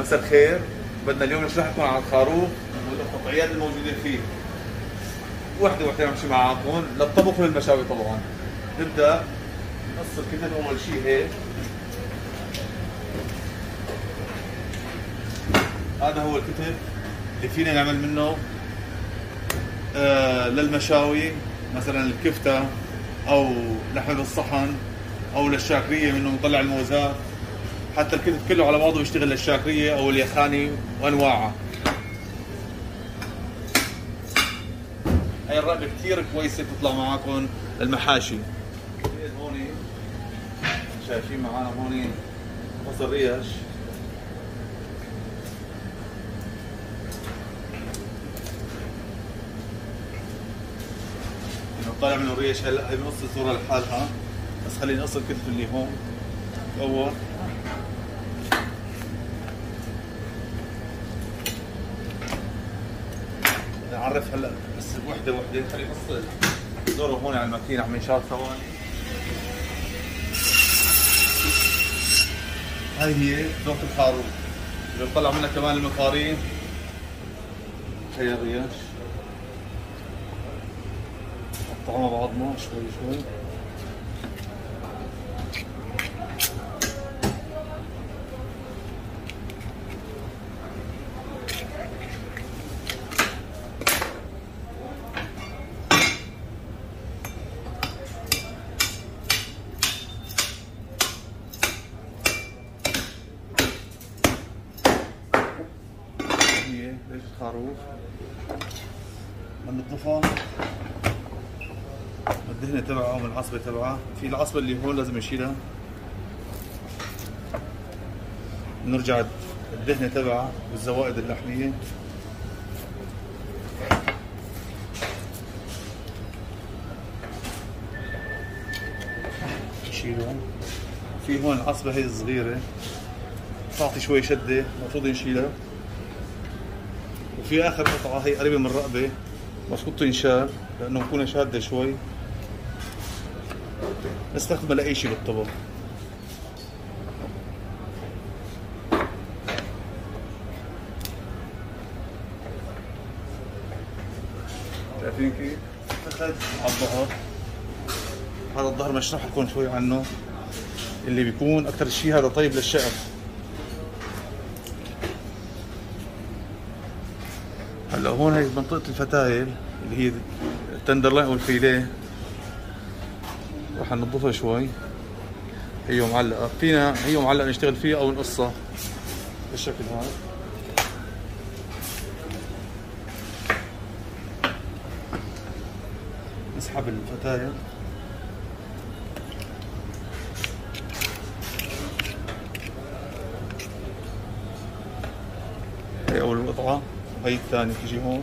مساء الخير. بدنا اليوم نشرح لكم عن الخروف والقطعيات الموجودة فيه. وحدة وحدة نمشي معاكم. للطبخ وللمشاوي طبعا. نبدأ. نقص الكتل أول شيء هيك. هذا هو الكتف اللي فينا نعمل منه آه للمشاوي مثلا الكفتة أو لحم بالصحن أو للشاكريه منه نطلع الموزات. حتى الكتف كله على بعضه بيشتغل للشاكرية أو اليخاني وانواعها هاي الرقبة كثير كويسة بتطلع معاكم للمحاشي. هون شايفين معنا هون بصل ريش. طالع منه ريش هلا هي بنص الصورة لحالها. بس خليني اقص الكتف اللي هون. اول نعرف هلا بس وحدة وحدة. خليني اقص دوره هون على الماكينة عم ينشال ثواني. هاي هي ذوق الخروف بنطلع منها كمان المقارين. هي الريش نقطعها مع بعضنا شوي شوي. هي ليش الخروف بنضيفها الدهنة تبعه من العصبة تبعه. في العصبة اللي هون لازم نشيلها نرجع الدهنة تبعها والزوائد اللحمية. نشيلهم. في هون العصبة هي الصغيرة. تعطي شوي شدة المفروض نشيلها. وفي آخر قطعة هي قريبة من الرقبة المفروض تنشال لأنه بكون شادة شوي. نستخدمها لأي شيء بالطبخ. شايفين كيف؟ أخذ على الظهر. هذا الظهر بشرح لكم شوي عنه. اللي بيكون أكثر شيء هذا طيب للشقف هلا هون هي منطقة الفتايل اللي هي ال tenderloin أو الفيليه راح ننظفها شوي. هي معلقة. فينا هي معلقة نشتغل فيها أو نقصها بالشكل هذا. نسحب الفتايل. هي أول قطعة وهي الثانية تيجي هون.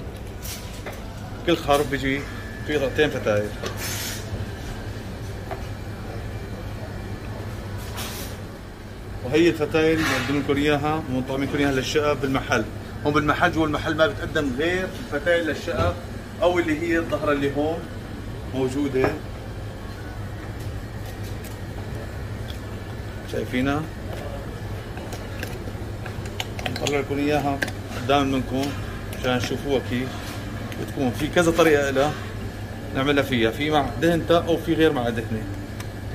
كل خروف بيجي في قطعتين فتايل وهي الفتايل بنقدم لكم إياها ومطعمين لكم إياها للشقف بالمحل. هون بالمحل جوا المحل ما بتقدم غير الفتايل للشقف أو اللي هي الظهره اللي هون موجودة. شايفينها؟ نطلع لكم إياها قدام منكم. عشان تشوفوها كيف بتكون. في كذا طريقة لها نعملها فيها. في مع دهنتها أو في غير مع دهنة.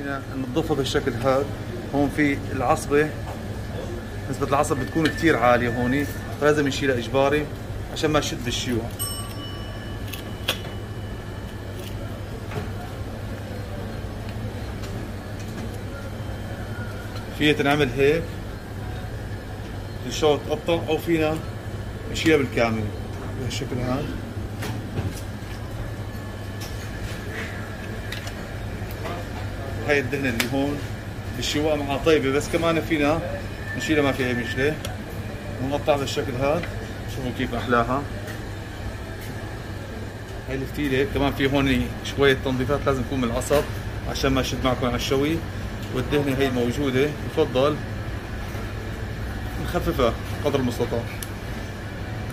هنا ننظفها بالشكل هذا. هون في العصبة. نسبة العصب بتكون كثير عالية هون فلازم نشيلها إجباري عشان ما تشد بالشيوع. فيها تنعمل هيك. الشوط تقطع أو فينا نشيلها بالكامل؟ بهالشكل هذا؟ هاي الدهنة اللي هون بالشواء معها طيبة بس كمان فينا نشيلها ما فيها أي مشكلة. ونقطع بالشكل هذا شوفوا كيف أحلاها. هاي الفتيلة كمان في هون شوية تنظيفات لازم تكون من العصب عشان ما يشد معكم على الشوي. والدهنة هي موجودة يفضل نخففها قدر المستطاع.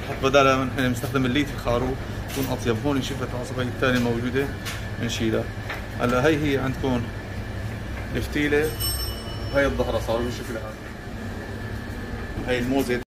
نحط بدالها من إحنا بنستخدم الليت الخروف تكون أطيب. هون شفت العصبية الثانية موجودة. بنشيلها هلا هي هي عندكم الفتيلة. وهي الظهرة صار بالشكل هذا هي الموزة.